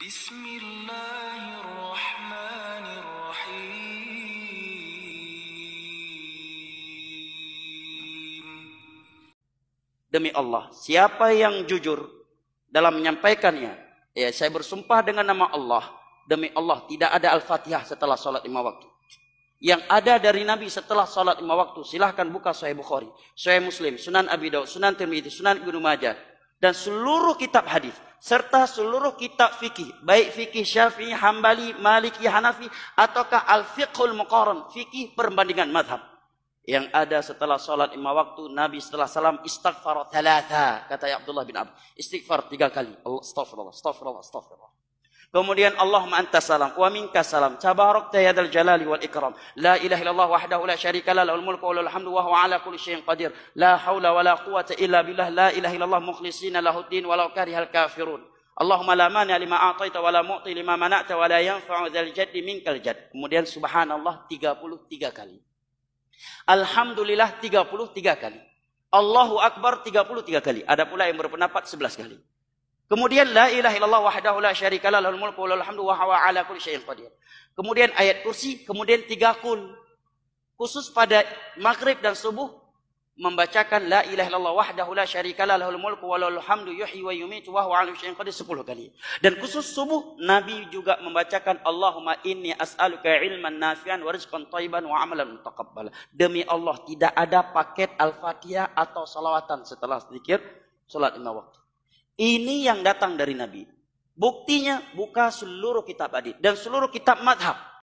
Bismillahirrahmanirrahim. Demi Allah, siapa yang jujur dalam menyampaikannya, ya saya bersumpah dengan nama Allah, demi Allah tidak ada Al-Fatihah setelah sholat lima waktu. Yang ada dari Nabi setelah sholat lima waktu, silahkan buka Sahih Bukhari, Sahih Muslim, Sunan Abi Daud, Sunan Tirmidzi, Sunan Ibnu Majah, dan seluruh kitab hadis serta seluruh kitab fikih, baik fikih Syafi'i, Hambali, Maliki, Hanafi, ataukah Al-Fiqhul Muqarram, fikih perbandingan madhab. Yang ada setelah sholat lima waktu, Nabi setelah salam istighfar thalatha, kata Abdullah bin Abd. Istighfar tiga kali. Allah, astaghfirullah, astaghfirullah, astaghfirullah. Kemudian Allahumma anta salam wa minka salam. Tabarak ya dal jalali wal ikram. La ilaha illallah wahdahu la syarika la lahul mulku wa lahul hamdu wa huwa ala kulli syai'in qadir. La haula wa la quwwata illa billah. La ilaha illallah mukhlishina lahud din walau karihal kafirun. Allahumma la mani lima a'taita wa la mu'ti lima mana'ta wa la yanfa'u dzal jaddi minkal jadd. Kemudian subhanallah 33 kali. Alhamdulillah 33 kali. Allahu Akbar 33 kali. Ada pula yang berpendapat 11 kali. Kemudian la ilaha illallah wahdahu la syarika lahul mulku wa hamdu wa huwa ala kulli syai'in qadir. Kemudian ayat kursi, kemudian tiga kul. Khusus pada maghrib dan subuh membacakan la ilaha illallah wahdahu la syarika lahul mulku wa lahul hamdu yuhyi wa yumiitu wa huwa ala kulli syai'in qadir 10 kali. Dan khusus subuh Nabi juga membacakan Allahumma inni as'aluka ilman nafi'an wa rizqan thayyiban wa amalan mutaqabbala. Demi Allah tidak ada paket Al-Fatihah atau salawatan setelah zikir salat lima waktu. Ini yang datang dari Nabi. Buktinya buka seluruh kitab hadis dan seluruh kitab madhab.